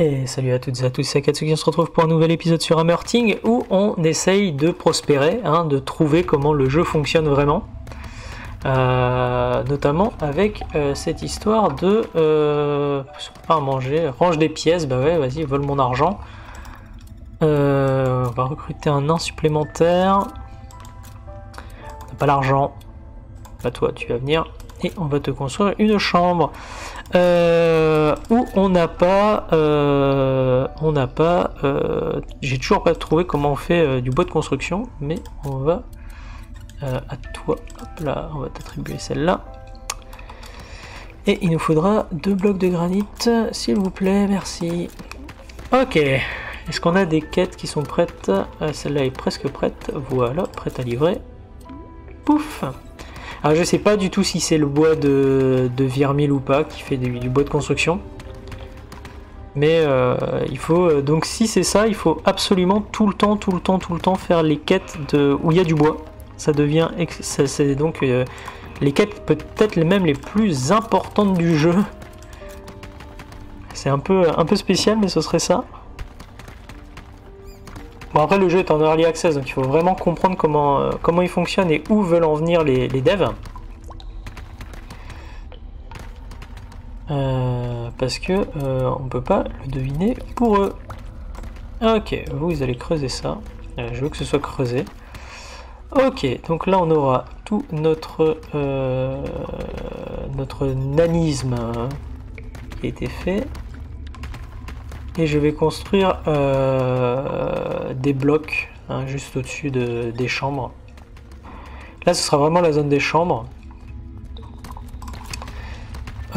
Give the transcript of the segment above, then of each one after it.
Et salut à toutes et à tous, c'est Akatsuki, on se retrouve pour un nouvel épisode sur Hammerting où on essaye de prospérer, hein, de trouver comment le jeu fonctionne vraiment. Euh, notamment avec euh, cette histoire de euh, pas à manger, range des pièces, bah ouais, vas-y, vole mon argent. Euh, on va recruter un nain supplémentaire. On n'a pas l'argent. Bah toi, tu vas venir et on va te construire une chambre. Euh, où on n'a pas, euh, on n'a pas, euh, j'ai toujours pas trouvé comment on fait du bois de construction, mais on va à toi, là, on va t'attribuer celle-là. Et il nous faudra deux blocs de granit, s'il vous plaît, merci. Ok, est-ce qu'on a des quêtes qui sont prêtes? Euh, Celle-là est presque prête, voilà, prête à livrer. Pouf alors je sais pas du tout si c'est le bois de, Virmil ou pas qui fait du, bois de construction. Mais euh, il faut euh, donc si c'est ça, il faut absolument tout le temps, tout le temps, tout le temps faire les quêtes de où il y a du bois. Ça devient c'est donc euh, les quêtes peut-être même les plus importantes du jeu. C'est un peu un peu spécial, mais ce serait ça. Après le jeu est en early access donc il faut vraiment comprendre comment, euh, comment il fonctionne et où veulent en venir les, devs. Euh, parce que euh, on peut pas le deviner pour eux. Ok, vous, allez creuser ça. Euh, je veux que ce soit creusé. Ok, donc là on aura tout notre notre nanisme hein, qui a été fait. Et je vais construire euh, des blocs hein, juste au-dessus de, des chambres. Là, ce sera vraiment la zone des chambres.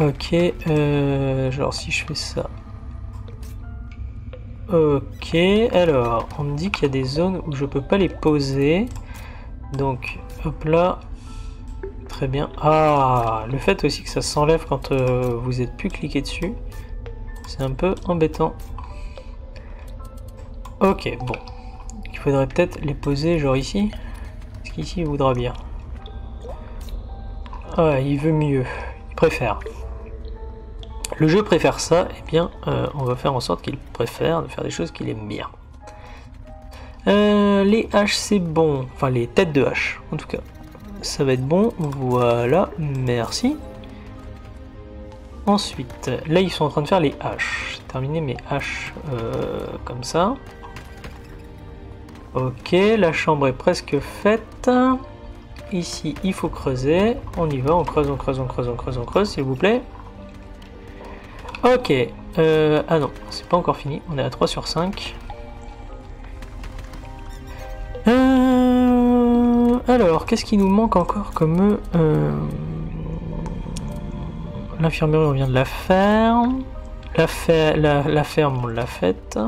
Ok, euh, genre si je fais ça. Ok, alors, on me dit qu'il y a des zones où je peux pas les poser. Donc, hop là. Très bien. Ah, le fait aussi que ça s'enlève quand euh, vous êtes plus cliqué dessus. C'est un peu embêtant. Ok, bon. Il faudrait peut-être les poser genre ici. Est-ce qu'ici il voudra bien? Ouais, il veut mieux. Il préfère. Le jeu préfère ça, et bien euh, on va faire en sorte qu'il préfère de faire des choses qu'il aime bien. Euh, les haches c'est bon. Enfin les têtes de hache en tout cas. Ça va être bon. Voilà, merci. Ensuite, là ils sont en train de faire les haches. Terminer mes haches euh, comme ça. Ok, la chambre est presque faite. Ici, il faut creuser. On y va, on creuse, on creuse, on creuse, on creuse, on creuse, s'il vous plaît. Ok. euh, ah non, c'est pas encore fini. On est à 3 sur 5. Euh, alors, qu'est-ce qui nous manque encore comme... euh, L'infirmerie, on vient de la faire. La, fer- la, la ferme, on l'a faite.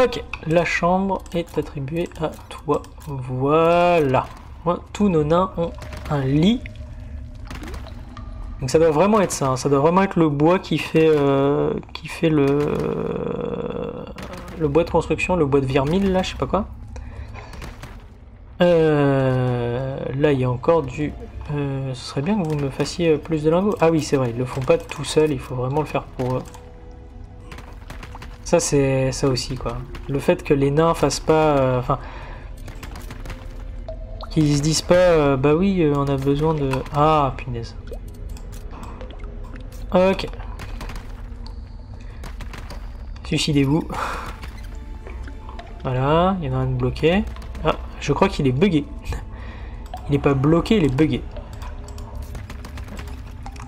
Ok, la chambre est attribuée à toi. Voilà. Tous nos nains ont un lit. Donc ça doit vraiment être ça. hein. Ça doit vraiment être le bois qui fait, euh, qui fait le, bois de construction, le bois de virmile, là, je sais pas quoi. Euh, là, il y a encore du... euh, ce serait bien que vous me fassiez plus de lingots. Ah oui, c'est vrai, ils le font pas tout seul, il faut vraiment le faire pour eux. Ça, c'est ça aussi, quoi. Le fait que les nains fassent pas... euh, Enfin... qu'ils se disent pas, euh, bah oui, euh, on a besoin de... Ah, punaise. Ok. Suicidez-vous. Voilà, il y en a un bloqué. Ah, je crois qu'il est buggé. Il n'est pas bloqué, il est buggé.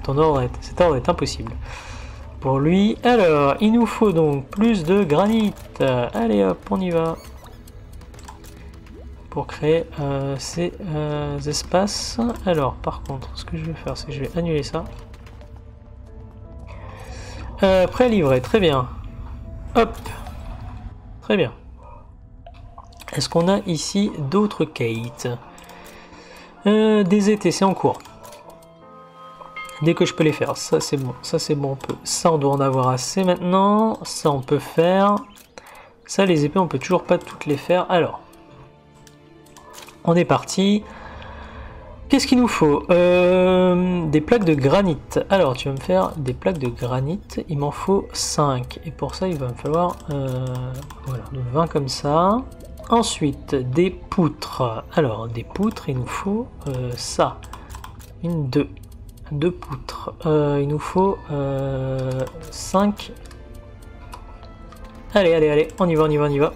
Ton ordre est... Cet ordre est impossible. Pour lui, alors, il nous faut donc plus de granit. Allez hop, on y va. Pour créer euh, ces euh, espaces. Alors, par contre, ce que je vais faire, c'est que je vais annuler ça. Euh, prêt à livrer, très bien. Hop. Très bien. Est-ce qu'on a ici d'autres Kate euh, Des ETC en cours. Dès que je peux les faire, ça c'est bon, ça c'est bon, on peut. Ça on doit en avoir assez maintenant, ça on peut faire. Ça les épées on peut toujours pas toutes les faire. Alors, on est parti. Qu'est-ce qu'il nous faut? Euh, Des plaques de granit. Alors, tu vas me faire des plaques de granit. Il m'en faut 5. Et pour ça, il va me falloir euh, voilà, de 20 comme ça. Ensuite, des poutres. Alors, des poutres, il nous faut euh, ça. Une, deux. Deux poutres. Euh, il nous faut 5. Allez, allez, allez. On y va, on y va, on y va.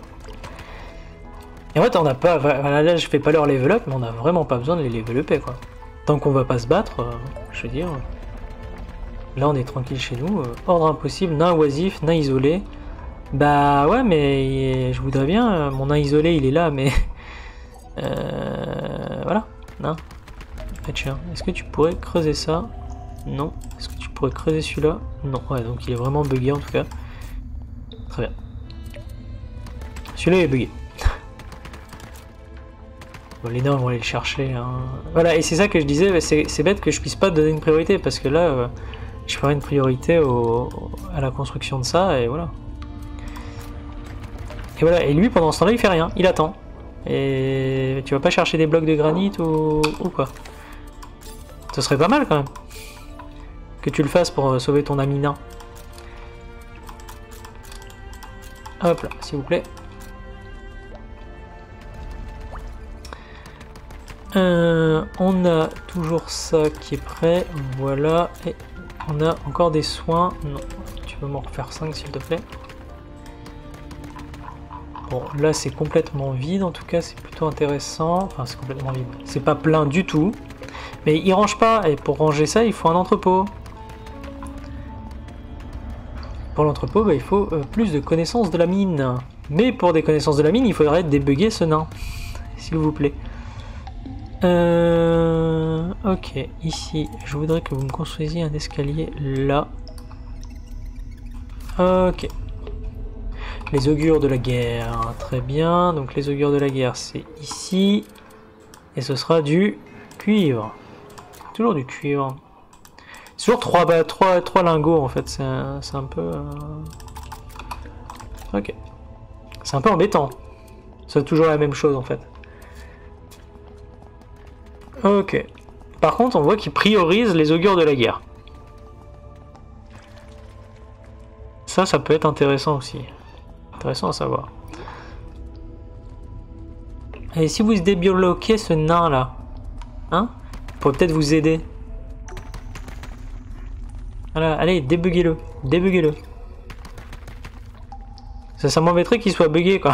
Et en fait, on n'a pas. Voilà, là, je fais pas leur level up, mais on a vraiment pas besoin de les level quoi. Tant qu'on va pas se battre, euh, je veux dire. Là, on est tranquille chez nous. Euh, ordre impossible, nain oisif, nain isolé. Bah ouais, mais je voudrais bien. Euh, mon nain isolé, il est là, mais. voilà. Nain. Est-ce que tu pourrais creuser ça? Non. Est-ce que tu pourrais creuser celui-là? Non. Ouais, donc il est vraiment bugué en tout cas. Très bien. Celui-là est bugué les nains vont aller le chercher. Hein. Voilà, et c'est ça que je disais, c'est bête que je puisse pas donner une priorité, parce que là, euh, je ferai une priorité à la construction de ça, et voilà. Et voilà, et lui, pendant ce temps-là, il fait rien, il attend. Et tu vas pas chercher des blocs de granit ou quoi? Ce serait pas mal quand même. Que tu le fasses pour euh, sauver ton ami nain. Hop là, s'il vous plaît. Euh, on a toujours ça qui est prêt, voilà, et on a encore des soins, non, tu veux m'en refaire 5 s'il te plaît. Bon, là c'est complètement vide, en tout cas c'est plutôt intéressant, enfin c'est complètement vide, c'est pas plein du tout, mais il range pas, et pour ranger ça il faut un entrepôt. Pour l'entrepôt, bah, il faut euh, plus de connaissances de la mine. Mais pour des connaissances de la mine, il faudrait débugger ce nain, s'il vous plaît. Euh, ok, ici, je voudrais que vous me construisiez un escalier là. Ok. Les augures de la guerre, très bien. Donc les augures de la guerre, c'est ici. Et ce sera du cuivre. Toujours du cuivre. C'est toujours 3, bah, trois lingots en fait, c'est un, peu... Euh, ok. C'est un peu embêtant. C'est toujours la même chose en fait. Ok. Par contre, on voit qu'il priorise les augures de la guerre. Ça, ça peut être intéressant aussi. Intéressant à savoir. Et si vous débloquez ce nain là, hein, pourrait peut-être vous aider. Allez, débuguez-le, débuguez-le. Ça, ça m'embêterait qu'il soit bugué quoi.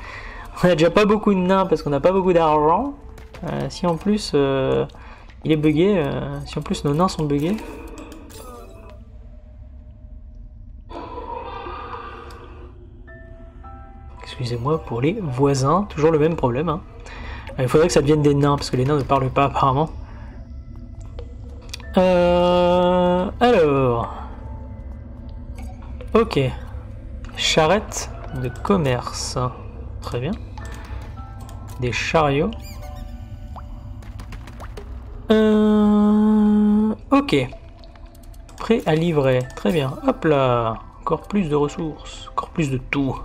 on a déjà pas beaucoup de nains parce qu'on n'a pas beaucoup d'argent. Euh, si en plus euh, il est bugué, euh, si en plus nos nains sont buggés. Excusez-moi pour les voisins, toujours le même problème. Hein. Il faudrait que ça devienne des nains, parce que les nains ne parlent pas apparemment. alors. Ok. Charrette de commerce. Très bien. Des chariots. Euh, ok. Prêt à livrer. Très bien. Hop là. Encore plus de ressources. Encore plus de tout.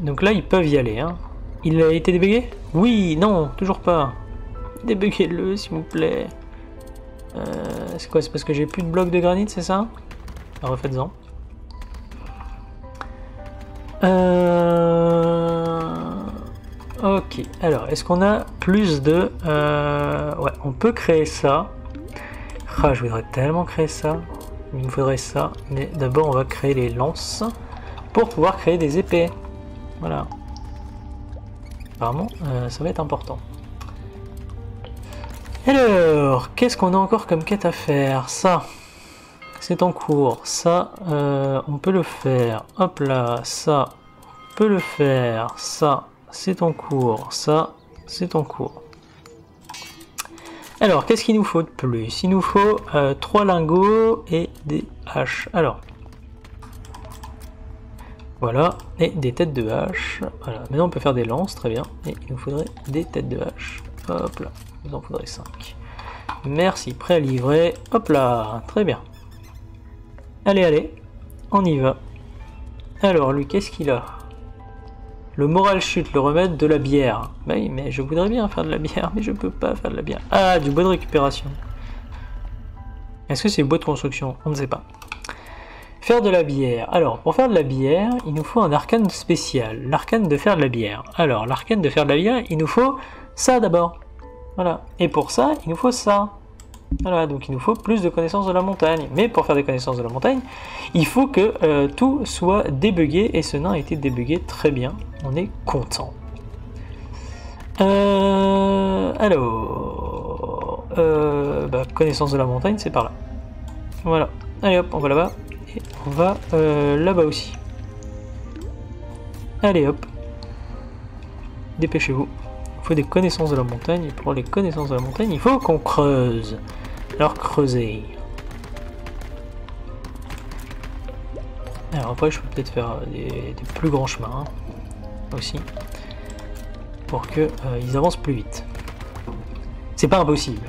Donc là, ils peuvent y aller. Hein. Il a été débugué Oui, non, toujours pas. Débuguez-le, s'il vous plaît. Euh, c'est quoi C'est parce que j'ai plus de blocs de granit, c'est ça? Refaites-en. Euh... Ok, alors est-ce qu'on a plus de... Euh, ouais, on peut créer ça. Ah, je voudrais tellement créer ça. Il me faudrait ça. Mais d'abord, on va créer les lances pour pouvoir créer des épées. Voilà. Apparemment, euh, ça va être important. Alors, qu'est-ce qu'on a encore comme quête à faire? Ça, c'est en cours. Ça, euh, on peut le faire. Hop là, ça, on peut le faire. Ça, c'est en cours, ça, c'est en cours. Alors, qu'est-ce qu'il nous faut de plus? Il nous faut euh, trois lingots et des haches. Alors, voilà, et des têtes de hache. Voilà, maintenant on peut faire des lances, très bien. Et il nous faudrait des têtes de hache. Hop là, il en faudrait 5. Merci, prêt à livrer. Hop là, très bien. Allez, allez, on y va. Alors, lui, qu'est-ce qu'il a? Le moral chute, le remède de la bière. Bah oui, mais je voudrais bien faire de la bière, mais je peux pas faire de la bière. Ah, du bois de récupération. Est-ce que c'est bois de construction? On ne sait pas. Faire de la bière. Alors, pour faire de la bière, il nous faut un arcane spécial. L'arcane de faire de la bière. Alors, l'arcane de faire de la bière, il nous faut ça d'abord. Voilà. Et pour ça, il nous faut ça. Voilà, donc il nous faut plus de connaissances de la montagne. Mais pour faire des connaissances de la montagne, il faut que euh, tout soit débugué. Et ce nain a été débugué très bien. On est content. Euh, alors, euh, bah, connaissance de la montagne, c'est par là. Voilà. Allez hop, on va là-bas. On va euh, là-bas aussi. Allez hop. Dépêchez-vous. Il faut des connaissances de la montagne. Et pour les connaissances de la montagne, il faut qu'on creuse. Alors creuser. Alors après, je peux peut-être faire des, des plus grands chemins hein, aussi pour que euh, avancent plus vite. C'est pas impossible.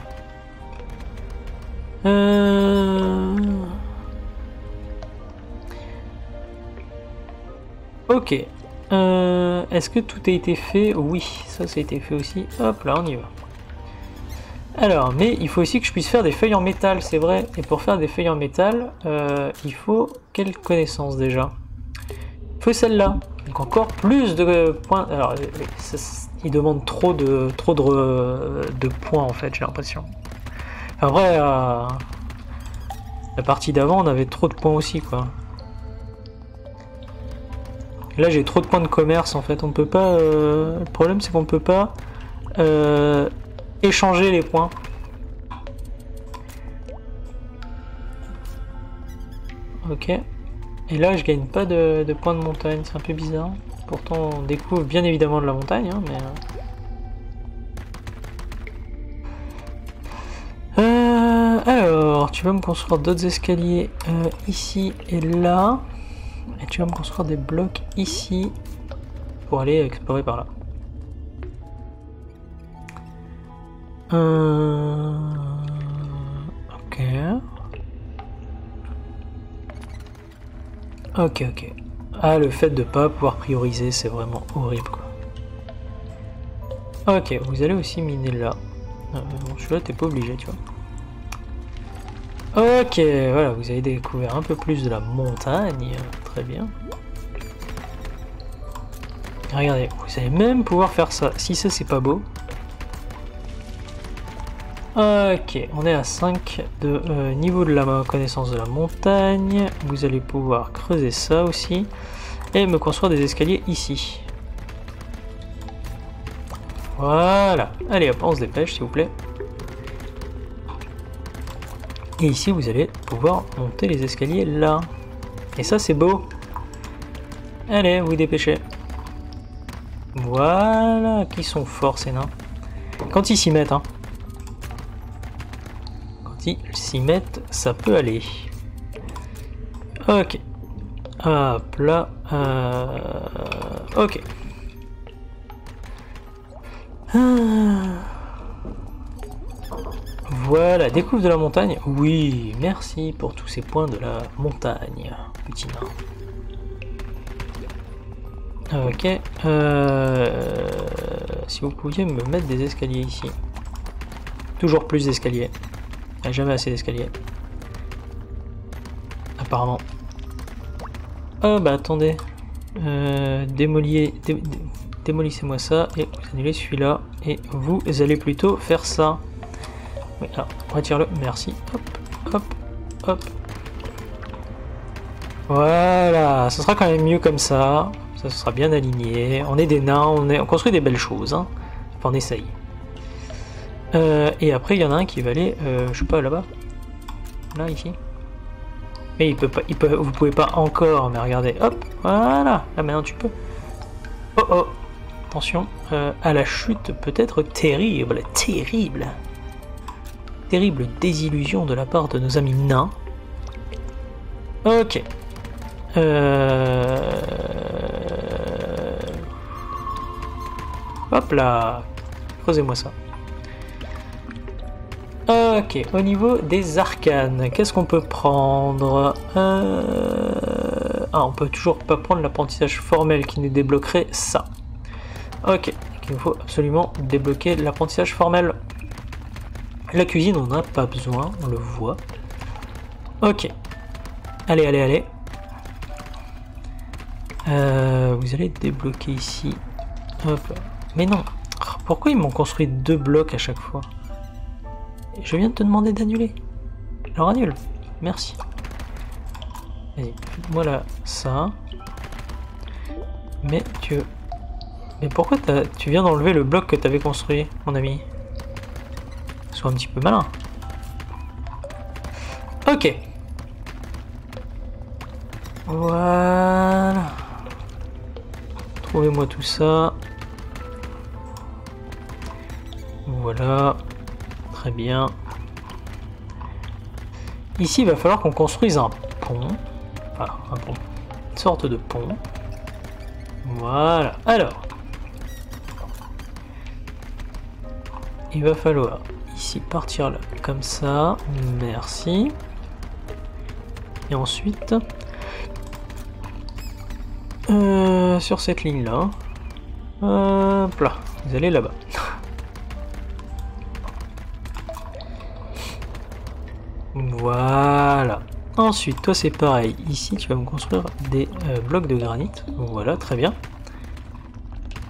Euh... Ok. Euh, Est-ce que tout a été fait? Oui, ça, ça a été fait aussi. Hop, là, on y va. Alors, mais il faut aussi que je puisse faire des feuilles en métal, c'est vrai. Et pour faire des feuilles en métal, euh, il faut quelle connaissance déjà? Il faut celle-là. Donc encore plus de points. Alors, il demande trop de trop de, de points en fait, j'ai l'impression. Après, euh, la partie d'avant, on avait trop de points aussi, quoi. Là, j'ai trop de points de commerce, en fait. On peut pas... Euh, le problème, c'est qu'on peut pas euh, échanger les points. Ok. Et là, je gagne pas de, points de montagne. C'est un peu bizarre. Pourtant, on découvre bien évidemment de la montagne, hein, mais... Euh, alors, tu vas me construire d'autres escaliers ici et là. Et tu vas me construire des blocs ici pour aller explorer par là. Euh... Ok. Ok, ok. Ah, le fait de pas pouvoir prioriser, c'est vraiment horrible, quoi. Ok, vous allez aussi miner là. Euh, bon, celui-là, t'es pas obligé, tu vois. Ok, voilà, vous avez découvert un peu plus de la montagne. Très bien. Regardez, vous allez même pouvoir faire ça. Si ça, c'est pas beau. Ok, on est à 5 de euh, niveau de la connaissance de la montagne. Vous allez pouvoir creuser ça aussi. Et me construire des escaliers ici. Voilà. Allez hop, on se dépêche s'il vous plaît. Et ici, vous allez pouvoir monter les escaliers là. Et ça, c'est beau. Allez, vous dépêchez. Voilà, qui sont forts ces nains. Quand ils s'y mettent, hein. Quand ils s'y mettent, ça peut aller. Ok. Hop là. Euh... Ok. Ah. Voilà, découvre de la montagne. Oui, merci pour tous ces points de la montagne, petit. Ok. Euh, si vous pouviez me mettre des escaliers ici. Toujours plus d'escaliers. Jamais assez d'escaliers. Apparemment. Oh bah attendez. Euh, démolissez-moi ça et vous annulez celui-là. Et vous allez plutôt faire ça. Oui, alors, retire-le, merci. Hop, hop, hop. Voilà, ce sera quand même mieux comme ça. Ça sera bien aligné. On est des nains, on, construit des belles choses. Hein. On essaye. Euh, et après, il y en a un qui va aller, euh, je sais pas, là-bas. Là, ici. Mais il peut pas, peut, vous pouvez pas encore, mais regardez, hop, voilà, là maintenant tu peux. Oh oh, attention, euh, à la chute peut-être terrible, terrible terrible désillusion de la part de nos amis nains. Ok. Euh... Hop là Creusez-moi ça. Ok, au niveau des arcanes, qu'est-ce qu'on peut prendre? Euh... ah, on peut toujours pas prendre l'apprentissage formel qui nous débloquerait ça. Ok, il nous faut absolument débloquer l'apprentissage formel. La cuisine, on n'a pas besoin, on le voit. Ok. Allez, allez, allez. Euh, vous allez débloquer ici. Hop. Mais non. Pourquoi ils m'ont construit deux blocs à chaque fois? Je viens de te demander d'annuler. Alors annule. Merci. Vas-y, voilà ça. Mais tu... Mais pourquoi tu viens d'enlever le bloc que tu avais construit, mon ami? Un petit peu malin. Ok. Voilà. Trouvez-moi tout ça. Voilà. Très bien. Ici, il va falloir qu'on construise un pont. Enfin, un pont. Une sorte de pont. Voilà. Alors. Il va falloir partir là, comme ça. Merci. Et ensuite, euh, sur cette ligne là, hop là, vous allez là-bas. Voilà. Ensuite, toi c'est pareil. Ici, tu vas me construire des euh, blocs de granit. Voilà, très bien.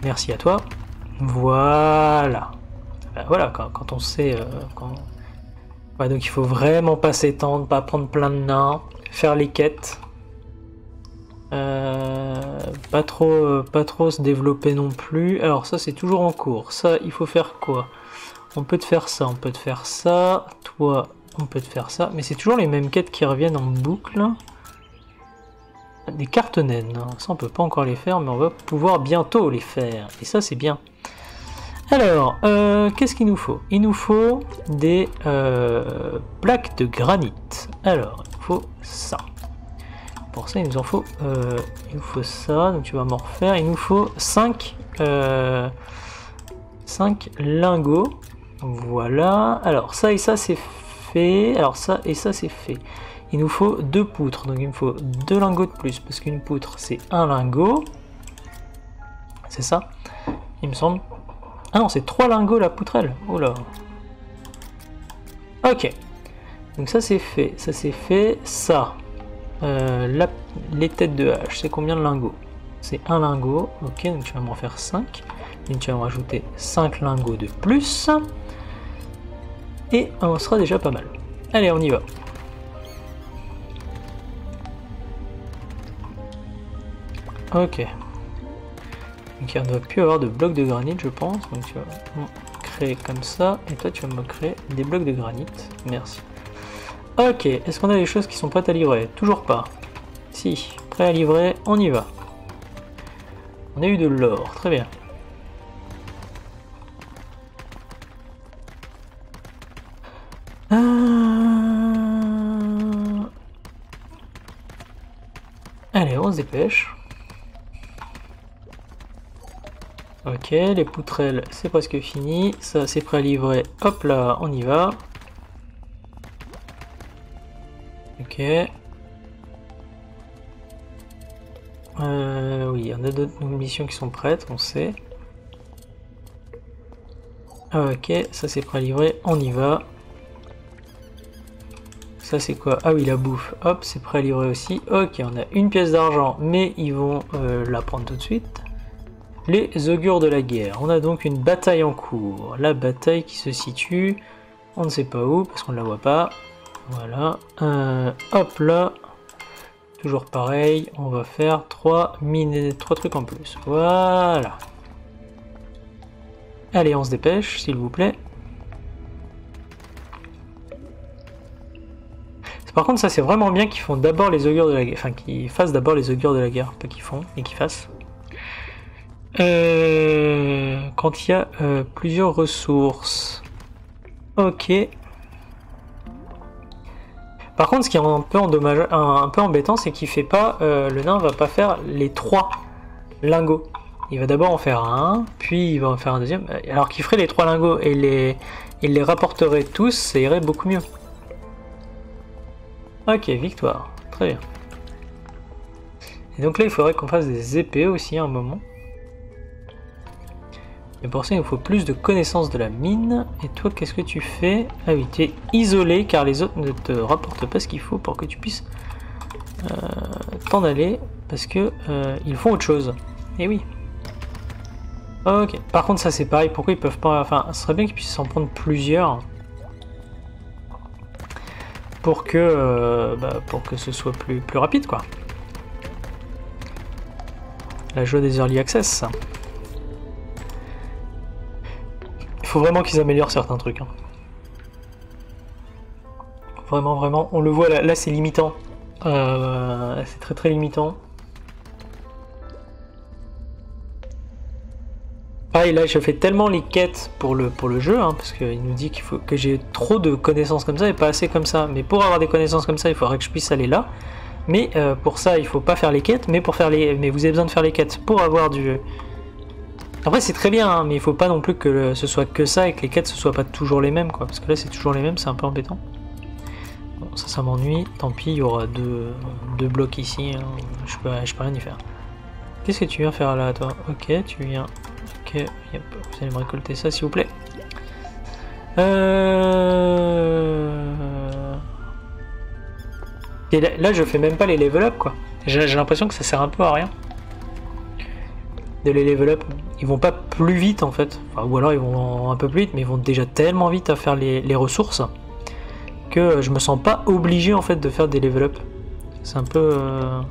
Merci à toi. Voilà. Ben voilà, quand, on sait... Euh, quand... donc il faut vraiment pas s'étendre, pas prendre plein de nains, faire les quêtes. Euh, pas, trop, pas trop se développer non plus. Alors ça c'est toujours en cours. Ça, il faut faire quoi? On peut te faire ça, on peut te faire ça. Toi, on peut te faire ça, mais c'est toujours les mêmes quêtes qui reviennent en boucle. Des cartes naines, hein. ça on peut pas encore les faire, mais on va pouvoir bientôt les faire. Et ça c'est bien. Alors, euh, qu'est-ce qu'il nous faut? Il nous faut des euh, plaques de granit. Alors, il faut ça. Pour ça, il nous en faut, euh, il nous faut ça, donc tu vas m'en refaire. Il nous faut 5, 5 lingots. Voilà. Alors, ça et ça, c'est alors ça et ça c'est fait. Il nous faut deux poutres, donc il me faut deux lingots de plus, parce qu'une poutre c'est un lingot. C'est ça Il me semble. Ah non, c'est trois lingots la poutrelle. Oh là. Ok. Donc ça c'est fait. Ça c'est fait. Ça. Euh, les têtes de hache, c'est combien de lingots? C'est un lingot. Ok, donc tu vas m'en faire 5. Et tu vas me rajouter 5 lingots de plus. Et on sera déjà pas mal. Allez, on y va. Ok. Donc il ne doit plus avoir de blocs de granit, je pense. Donc tu vas créer comme ça. Et toi, tu vas me créer des blocs de granit. Merci. Ok. Est-ce qu'on a des choses qui sont prêtes à livrer? Toujours pas. Si. Prêt à livrer, on y va. On a eu de l'or. Très bien. on se dépêche. Ok, les poutrelles, c'est presque fini. Ça, c'est prêt à livrer. Hop là, on y va. Ok. Euh, oui, on a d'autres missions qui sont prêtes, on sait. Ok, ça c'est prêt à livrer, on y va. Ça c'est quoi? Ah oui, la bouffe. Hop, c'est prêt à livrer aussi. Ok, on a une pièce d'argent, mais ils vont euh, la prendre tout de suite. Les augures de la guerre. On a donc une bataille en cours. La bataille qui se situe, on ne sait pas où, parce qu'on ne la voit pas. Voilà. Euh, hop là. Toujours pareil, on va faire trois mines, trois trucs en plus. Voilà. Allez, on se dépêche, s'il vous plaît. Par contre, ça c'est vraiment bien qu'ils font d'abord les augures de la guerre. Enfin, qu'ils fassent d'abord les augures de la guerre. Pas qu'ils font, et qu'ils fassent. Euh, quand il y a euh, plusieurs ressources. Ok. Par contre, ce qui est un peu, un, peu embêtant, c'est qu'il fait pas. Euh, le nain va pas faire les trois lingots. Il va d'abord en faire un, puis il va en faire un deuxième. Alors qu'il ferait les trois lingots et les, il les rapporterait tous, ça irait beaucoup mieux. Ok, victoire. Très bien. Et donc là, il faudrait qu'on fasse des épées aussi à un moment. Mais pour ça, il faut plus de connaissances de la mine. Et toi, qu'est-ce que tu fais? Ah oui, tu es isolé car les autres ne te rapportent pas ce qu'il faut pour que tu puisses euh, t'en aller. Parce que euh, ils font autre chose. Et oui. Ok. Par contre, ça c'est pareil. Pourquoi ils peuvent pas... Enfin, ce serait bien qu'ils puissent s'en prendre plusieurs. Pour que, euh, bah, pour que ce soit plus, plus rapide, quoi. La joie des early access, faut vraiment qu'ils améliorent certains trucs. hein. Vraiment, vraiment. On le voit là, là c'est limitant. Euh, c'est très très limitant. Pareil, là je fais tellement les quêtes pour le, pour le jeu, hein, parce qu'il nous dit qu'il faut que j'ai trop de connaissances comme ça et pas assez comme ça. Mais pour avoir des connaissances comme ça, il faudrait que je puisse aller là. Mais euh, pour ça, il faut pas faire les quêtes, mais pour faire les, mais vous avez besoin de faire les quêtes pour avoir du. Après, c'est très bien, hein, mais il faut pas non plus que ce soit que ça et que les quêtes ce soient pas toujours les mêmes, quoi. Parce que là, c'est toujours les mêmes, c'est un peu embêtant. Bon, ça, ça m'ennuie. Tant pis, il y aura deux, deux blocs ici. hein. Je peux, je peux rien y faire. Qu'est-ce que tu viens faire là, toi? Ok, tu viens. Ok, vous allez me récolter ça, s'il vous plaît. Euh... Et là, là, je fais même pas les level up quoi. J'ai l'impression que ça sert un peu à rien. De les level up. Ils vont pas plus vite en fait. Ou alors ils vont un peu plus vite, mais ils vont déjà tellement vite à faire les, ressources que je me sens pas obligé en fait de faire des level up. C'est un peu. euh,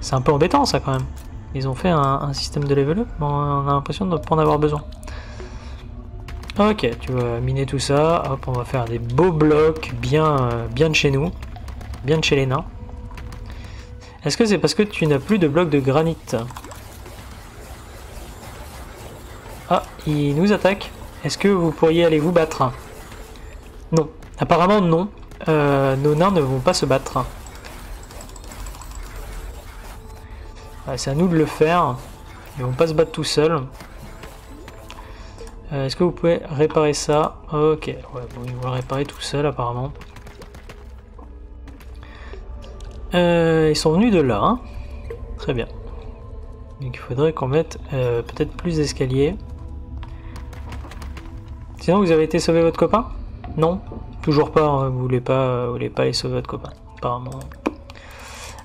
C'est un peu embêtant ça quand même. Ils ont fait un, un système de level up, mais on a l'impression de ne pas en avoir besoin. Ok, tu vas miner tout ça. Hop, on va faire des beaux blocs bien, euh, bien de chez nous. Bien de chez les nains. Est-ce que c'est parce que tu n'as plus de blocs de granit Ah, il nous attaque. Est-ce que vous pourriez aller vous battre Non. Apparemment non. Euh, nos nains ne vont pas se battre. C'est à nous de le faire. Ils vont pas se battre tout seuls. Euh, Est-ce que vous pouvez réparer ça? Ok, ouais, bon, ils vont le réparer tout seul apparemment. Euh, ils sont venus de là. hein. Très bien. Donc il faudrait qu'on mette euh, peut-être plus d'escaliers. Sinon, vous avez été sauver votre copain? Non? Toujours pas, hein, vous voulez pas, vous voulez pas aller sauver votre copain. Apparemment.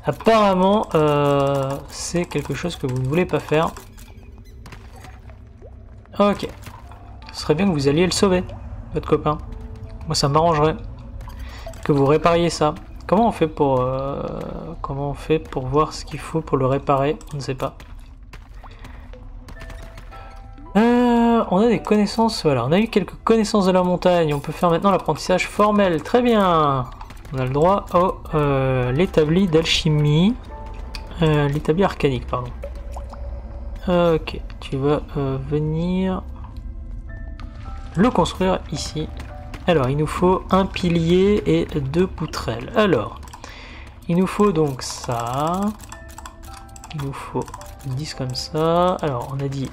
Apparemment, euh, c'est quelque chose que vous ne voulez pas faire. Ok. Ce serait bien que vous alliez le sauver, votre copain. Moi, ça m'arrangerait. Que vous répariez ça. Comment on fait pour euh, comment on fait pour voir ce qu'il faut pour le réparer? Je ne sais pas. Euh, on a des connaissances, voilà, on a eu quelques connaissances de la montagne. On peut faire maintenant l'apprentissage formel. Très bien. On a le droit au euh, l'établi d'alchimie, Euh, l'établi arcanique, pardon. Ok, tu vas venir le construire ici. Alors, il nous faut un pilier et deux poutrelles. Alors, il nous faut donc ça. Il nous faut 10 comme ça. Alors, on a dit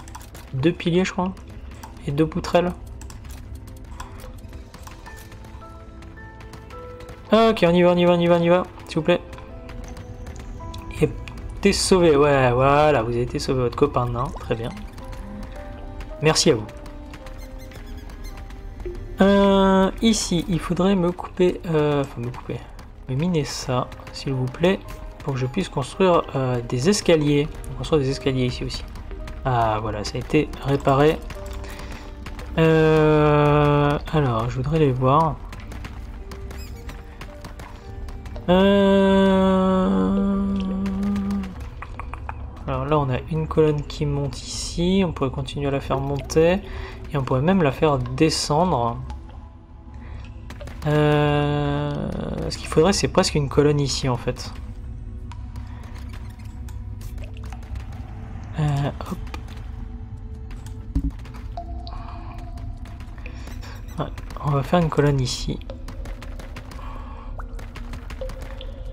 deux piliers, je crois, et deux poutrelles. Ok, on y va, on y va, on y va, on y va, s'il vous plaît. Et t'es sauvé, ouais, voilà, vous avez été sauvé, votre copain nain, très bien. Merci à vous. Euh, ici, il faudrait me couper, euh, enfin me couper, me miner ça, s'il vous plaît, pour que je puisse construire euh, des escaliers. Construire des escaliers ici aussi. Ah voilà, ça a été réparé. Euh, alors, je voudrais les voir. Euh, Alors là, on a une colonne qui monte ici. On pourrait continuer à la faire monter. Et on pourrait même la faire descendre. Euh, Ce qu'il faudrait, c'est presque une colonne ici, en fait. Euh, on va faire une colonne ici.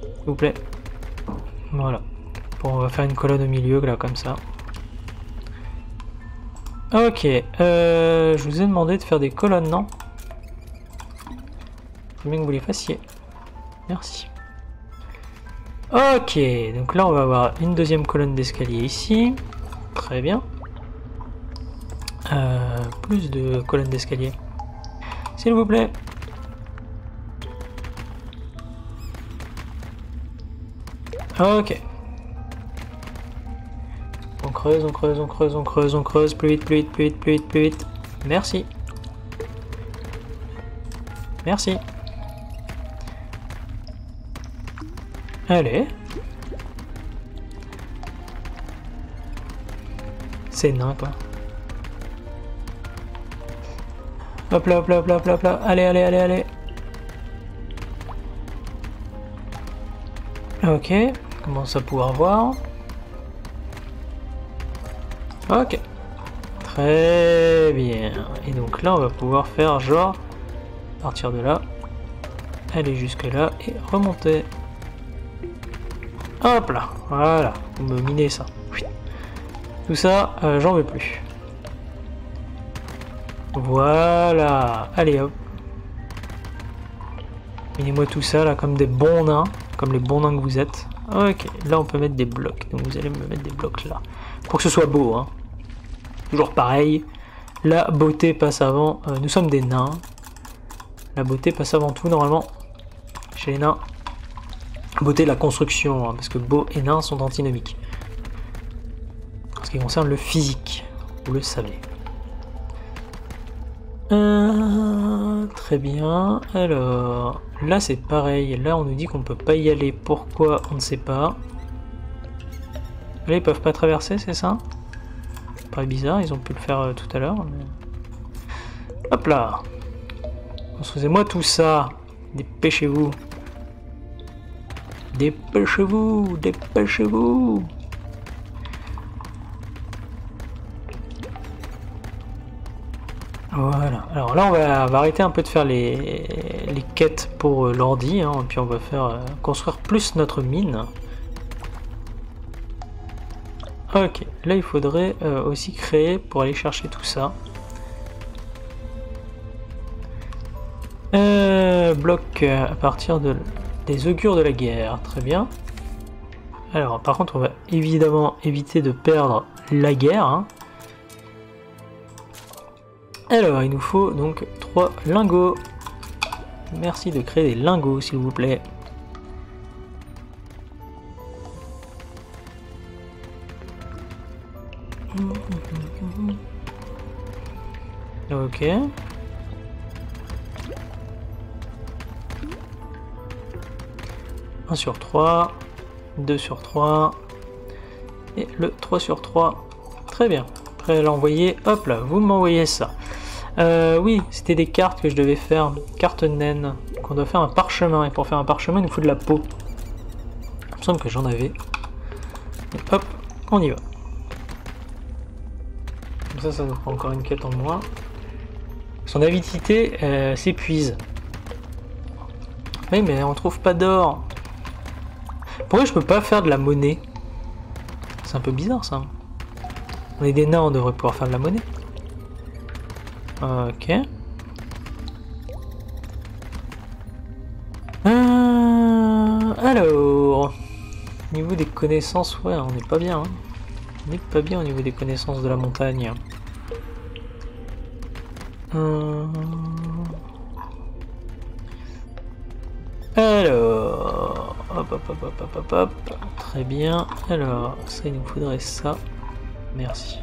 S'il vous plaît. Voilà. On va faire une colonne au milieu, là, comme ça. Ok. Euh, je vous ai demandé de faire des colonnes, non? Faut bien que vous les fassiez. Merci. Ok, donc là on va avoir une deuxième colonne d'escalier ici. Très bien. Euh, plus de colonnes d'escalier. S'il vous plaît. Ok. On creuse, on creuse, on creuse, on creuse, on creuse. Plus vite, plus vite, plus vite, plus vite, plus vite. Merci. Merci. Allez. C'est nain quoi. Hop là, hop là, hop là, hop là, Allez, allez, allez, allez. Ok, commence à pouvoir voir? Ok. Très bien. Et donc là, on va pouvoir faire genre, partir de là, aller jusque là et remonter. Hop là, voilà, vous me minez ça. Tout ça, euh, j'en veux plus. Voilà, allez hop. Minez-moi tout ça là comme des bons nains, comme les bons nains que vous êtes. Ok, là on peut mettre des blocs, donc vous allez me mettre des blocs là. Pour que ce soit beau, hein. Toujours pareil, la beauté passe avant, euh, nous sommes des nains. La beauté passe avant tout normalement chez les nains. Beauté la construction, hein, parce que beau et nain sont antinomiques. En ce qui concerne le physique, vous le savez. Euh, très bien. Alors, là c'est pareil. Là on nous dit qu'on peut pas y aller. Pourquoi? On ne sait pas. Là ils peuvent pas traverser, c'est ça? Pas bizarre, ils ont pu le faire euh, tout à l'heure. Hop là Construisez-moi tout ça. Dépêchez-vous. Dépêchez-vous, dépêchez-vous. Voilà. Alors là, on va, arrêter un peu de faire les, quêtes pour euh, l'ordi, hein, et puis on va faire euh, construire plus notre mine. Ok, là il faudrait euh, aussi créer pour aller chercher tout ça. bloc à partir de des augures de la guerre, très bien. Alors, par contre, on va évidemment éviter de perdre la guerre. Hein. Alors, il nous faut donc trois lingots. Merci de créer des lingots, s'il vous plaît. Ok. 1 sur 3, 2 sur 3, et le 3 sur 3. Très bien. Après l'envoyer, hop là, vous m'envoyez ça. Euh, oui, c'était des cartes que je devais faire, cartes naines, qu'on doit faire un parchemin. Et pour faire un parchemin, il nous faut de la peau. Il me semble que j'en avais. hop, on y va. Ça, ça nous prend encore une quête en moins. Son avidité euh, s'épuise. Oui, mais on trouve pas d'or. Pourquoi je peux pas faire de la monnaie? C'est un peu bizarre ça. On est des nains, on devrait pouvoir faire de la monnaie. Ok. Euh, alors, niveau des connaissances, ouais, on n'est pas bien. Hein. On n'est pas bien au niveau des connaissances de la montagne. Euh, alors, Hop, hop, hop, hop, hop, hop, Très bien. Alors, ça, il nous faudrait ça. Merci.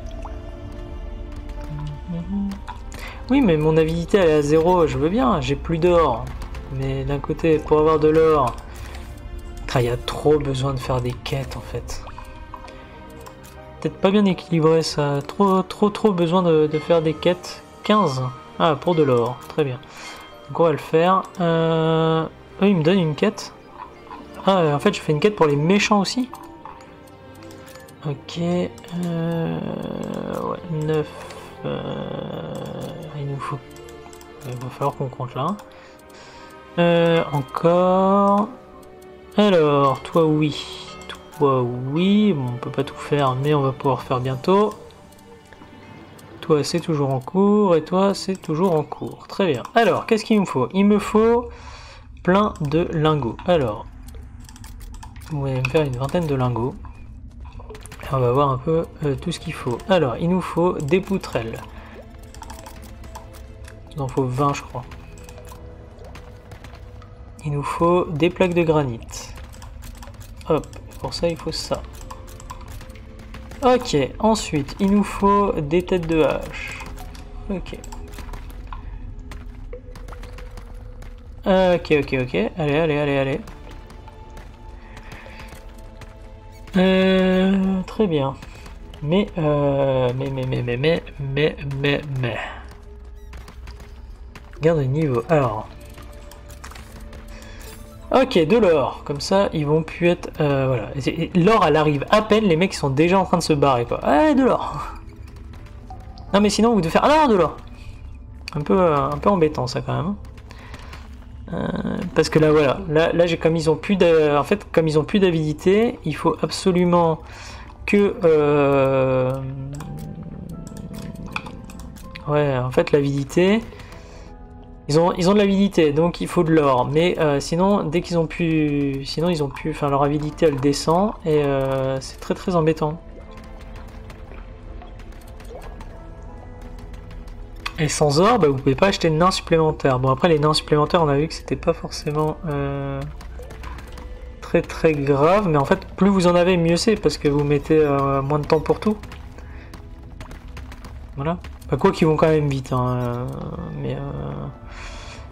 Oui, mais mon avidité, elle est à zéro. Je veux bien, j'ai plus d'or. Mais d'un côté, pour avoir de l'or, il y a trop besoin de faire des quêtes, en fait. Peut-être pas bien équilibré, ça. Trop, trop, trop besoin de, faire des quêtes. 15. Ah, pour de l'or. Très bien. Donc, on va le faire. Euh... Eux, me donnent une quête. Ah, en fait, je fais une quête pour les méchants aussi Ok. Euh, ouais, 9. Euh, il nous faut... Il va falloir qu'on compte là. Euh, encore... Alors, toi oui. Toi oui. Bon, on peut pas tout faire, mais on va pouvoir faire bientôt. Toi, c'est toujours en cours. Et toi, c'est toujours en cours. Très bien. Alors, qu'est-ce qu'il me faut? Il me faut plein de lingots. Alors, Vous allez me faire une vingtaine de lingots? Et on va voir un peu euh, tout ce qu'il faut. Alors, il nous faut des poutrelles. Il en faut 20, je crois. Il nous faut des plaques de granit. Hop, pour ça, il faut ça. Ok, ensuite, il nous faut des têtes de hache. Ok. Ok, ok, ok. Allez, allez, allez, allez. Euh, très bien. Mais, euh, mais, mais, mais, mais, mais, mais, mais, mais. Garde le niveau. Alors. Ok, de l'or. Comme ça, ils vont plus être... Euh, voilà. L'or, elle arrive à peine, les mecs sont déjà en train de se barrer, quoi. Ah, de l'or. Non, mais sinon, vous devez faire... Ah de l'or. Un peu, un peu embêtant, ça, quand même. Euh, parce que là voilà, là, là j'ai comme ils ont plus en fait comme ils ont plus d'avidité, il faut absolument que euh, ouais en fait l'avidité ils ont ils ont de l'avidité donc il faut de l'or mais euh, sinon dès qu'ils ont pu sinon ils ont pu enfin leur avidité elle descend et c'est très très embêtant. Et sans or, bah, vous pouvez pas acheter de nains supplémentaires. Bon après les nains supplémentaires on a vu que c'était pas forcément euh, très très grave, mais en fait plus vous en avez mieux c'est parce que vous mettez euh, moins de temps pour tout. Voilà. Quoi qu'ils vont quand même vite, hein, euh, mais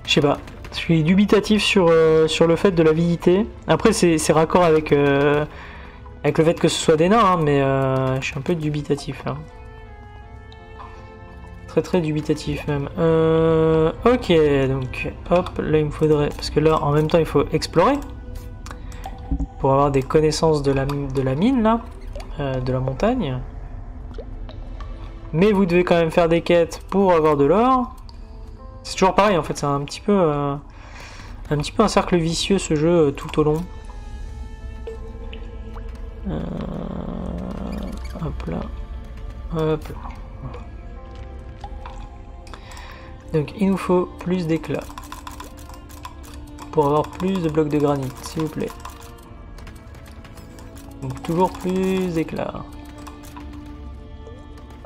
je sais pas. Je suis dubitatif sur, sur le fait de l'avidité. Après c'est raccord avec, avec le fait que ce soit des nains, hein, mais je suis un peu dubitatif là. Très très dubitatif même. Euh, ok, donc hop, là il me faudrait... Parce que là en même temps il faut explorer. Pour avoir des connaissances de la, de la mine là. Euh, de la montagne. Mais vous devez quand même faire des quêtes pour avoir de l'or. C'est toujours pareil en fait, c'est un petit peu... Euh, un petit peu un cercle vicieux ce jeu tout au long. hop là. Hop là. Donc il nous faut plus d'éclat. Pour avoir plus de blocs de granit, s'il vous plaît. Donc toujours plus d'éclat.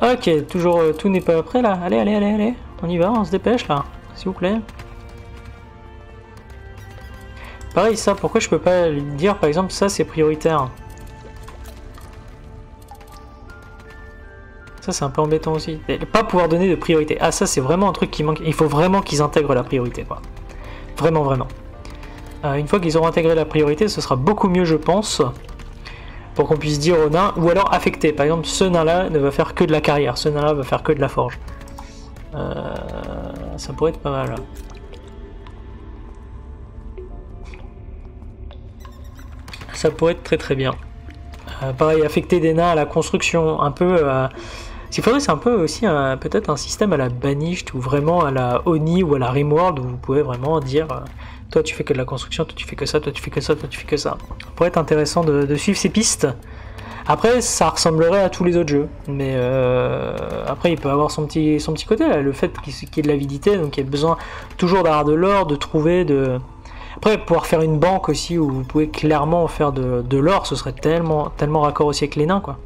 Ok, toujours euh, tout n'est pas prêt là. Allez, allez, allez, allez. On y va, on se dépêche là. S'il vous plaît. Pareil, ça, pourquoi je peux pas dire par exemple ça c'est prioritaire? Ça, c'est un peu embêtant aussi. pas pouvoir donner de priorité. Ah, ça, c'est vraiment un truc qui manque. Il faut vraiment qu'ils intègrent la priorité, quoi. Vraiment, vraiment. Euh, une fois qu'ils auront intégré la priorité, ce sera beaucoup mieux, je pense, pour qu'on puisse dire au nain, ou alors affecter. Par exemple, ce nain-là ne va faire que de la carrière, ce nain-là va faire que de la forge. Euh, ça pourrait être pas mal. Ça pourrait être très très bien. Euh, pareil, affecter des nains à la construction, un peu ce qu'il faudrait, c'est un peu aussi peut-être un système à la Banished ou vraiment à la Oni ou à la Rimworld où vous pouvez vraiment dire euh, toi tu fais que de la construction, toi tu fais que ça, toi tu fais que ça, toi tu fais que ça. Ça pourrait être intéressant de, suivre ces pistes. Après, ça ressemblerait à tous les autres jeux, mais euh, après, il peut avoir son petit, son petit côté, là, le fait qu'il y ait de l'avidité, donc il y a besoin toujours d'avoir de l'or, de trouver, de... Après, pouvoir faire une banque aussi où vous pouvez clairement faire de, de l'or, ce serait tellement, tellement raccord aussi avec les nains, quoi.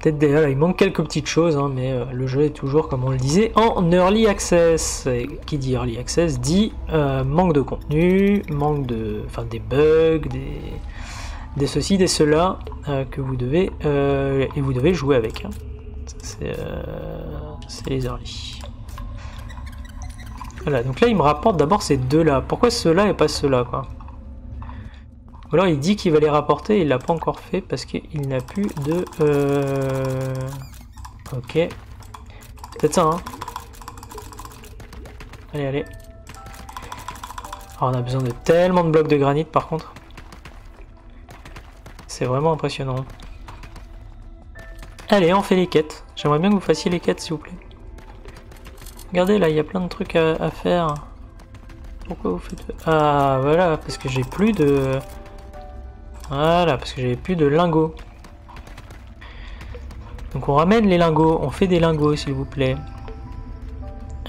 Peut-être déjà, il manque quelques petites choses, hein, mais euh, le jeu est toujours, comme on le disait, en early access. qui dit early access dit euh, manque de contenu, manque de, enfin des bugs, des, des ceci, des cela euh, que vous devez et vous devez jouer avec. Hein. C'est les early. Voilà, donc là il me rapporte d'abord ces deux-là. Pourquoi ceux-là et pas ceux-là, quoi? Ou alors il dit qu'il va les rapporter, il l'a pas encore fait parce qu'il n'a plus de... Euh... Ok. Peut-être ça, hein Allez, allez. Oh, on a besoin de tellement de blocs de granit par contre. C'est vraiment impressionnant. Allez, on fait les quêtes. J'aimerais bien que vous fassiez les quêtes, s'il vous plaît. Regardez, là, il y a plein de trucs à faire. Pourquoi vous faites... Ah, voilà, parce que j'ai plus de... Voilà, parce que j'avais plus de lingots. Donc on ramène les lingots, on fait des lingots s'il vous plaît.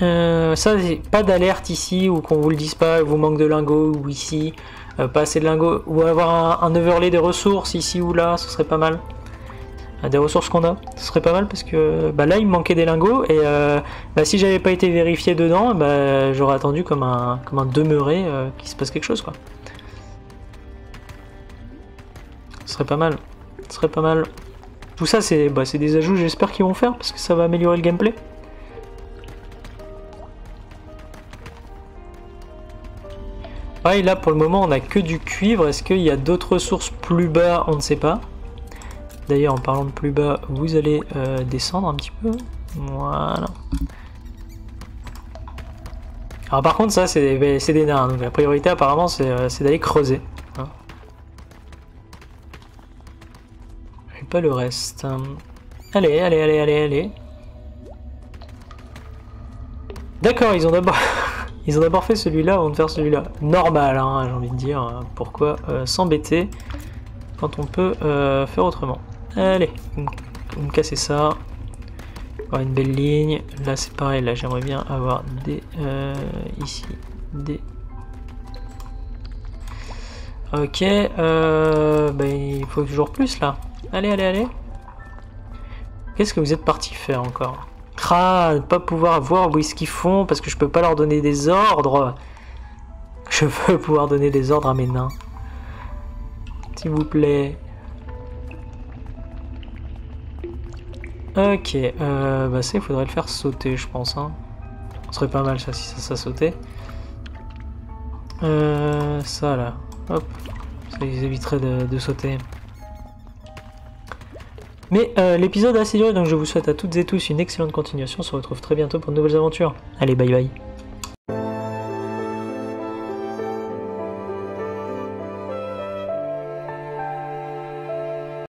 Euh, ça, pas d'alerte ici ou qu'on vous le dise pas, vous manque de lingots ou ici, euh, pas assez de lingots, ou avoir un, overlay des ressources ici ou là, ce serait pas mal. Euh, des ressources qu'on a, ce serait pas mal parce que bah là il me manquait des lingots et bah, si j'avais pas été vérifié dedans, bah, j'aurais attendu comme un, comme un demeuré qu'il se passe quelque chose quoi. Ce serait pas mal, ce serait pas mal. Tout ça c'est bah, des ajouts j'espère qu'ils vont faire parce que ça va améliorer le gameplay. Ah, et là pour le moment on a que du cuivre. Est-ce qu'il y a d'autres ressources plus bas? On ne sait pas. D'ailleurs en parlant de plus bas, vous allez euh, descendre un petit peu. Voilà. Alors par contre ça c'est des, des nains, la priorité apparemment c'est euh, d'aller creuser. Pas le reste. Allez, allez, allez, allez, allez. D'accord, ils ont d'abord... Ils ont d'abord fait celui-là avant de faire celui-là. Normal, hein, j'ai envie de dire. Pourquoi euh, s'embêter quand on peut euh, faire autrement? Allez, on me casser ça. Une belle ligne. Là, c'est pareil. Là, j'aimerais bien avoir des... Euh, ici, des... Ok, ben, il faut toujours plus, là. Allez, allez, allez. Qu'est-ce que vous êtes parti faire encore? Ne pas pouvoir voir où est-ce qu'ils font parce que je peux pas leur donner des ordres. Je veux pouvoir donner des ordres à mes nains. S'il vous plaît. Ok, euh, bah ça il faudrait le faire sauter je pense. Hein. Ce serait pas mal ça si ça, ça sautait. Euh, ça là, hop, ça éviterait de sauter. Mais euh, l'épisode a assez duré, donc je vous souhaite à toutes et tous une excellente continuation. On se retrouve très bientôt pour de nouvelles aventures. Allez, bye bye.